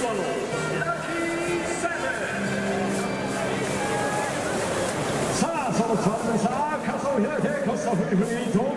さあそのつわのさあ傘を開いてコスタフリフリ東京